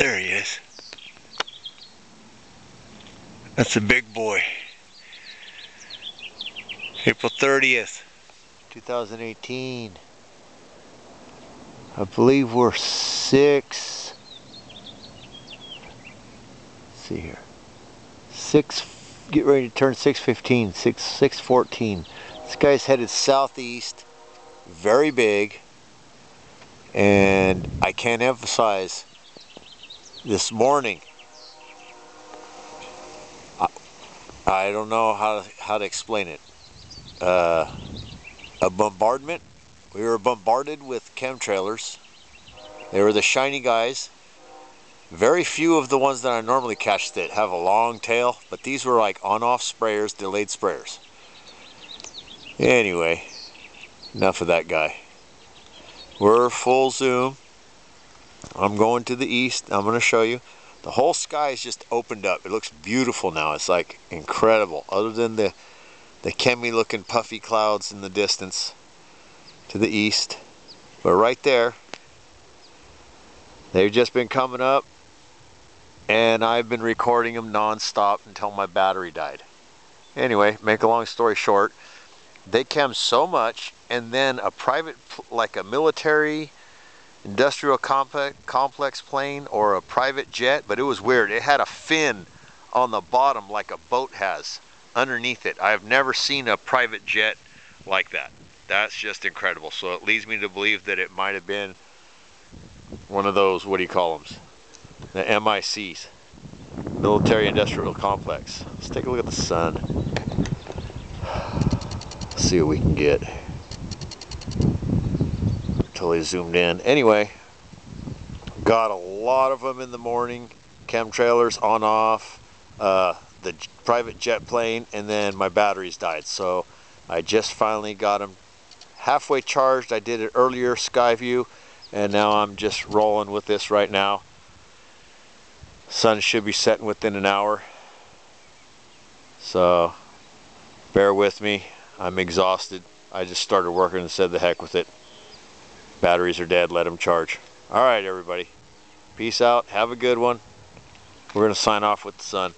he is. That's a big boy. April 30th, 2018. I believe we're six. Let's see here. Six. Get ready to turn 615. Six. 614. This guy's headed southeast. Very big. And I can't emphasize this morning. I, I don't know how to, how to explain it. Uh, a bombardment we were bombarded with chemtrailers. They were the shiny guys. Very few of the ones that I normally catch that have a long tail, but these were like on-off sprayers, delayed sprayers. Anyway, enough of that guy. We're full zoom. I'm going to the east. I'm going to show you. The whole sky is just opened up. It looks beautiful now. It's like incredible. Other than the the chemi looking puffy clouds in the distance to the east. But right there, they've just been coming up and I've been recording them non-stop until my battery died. Anyway, make a long story short, they came so much and then a private, like a military industrial complex, complex plane or a private jet, but it was weird. It had a fin on the bottom like a boat has underneath it. I've never seen a private jet like that that's just incredible. So it leads me to believe that it might have been one of those, what do you call them? The MICs, Military Industrial Complex. Let's take a look at the sun. see what we can get. Totally zoomed in. Anyway, got a lot of them in the morning. Chemtrailers on off. Uh, the private jet plane and then my batteries died so I just finally got them halfway charged. I did it earlier, Skyview, and now I'm just rolling with this right now. Sun should be setting within an hour. So, bear with me. I'm exhausted. I just started working and said the heck with it. Batteries are dead, let them charge. All right, everybody. Peace out. Have a good one. We're going to sign off with the sun.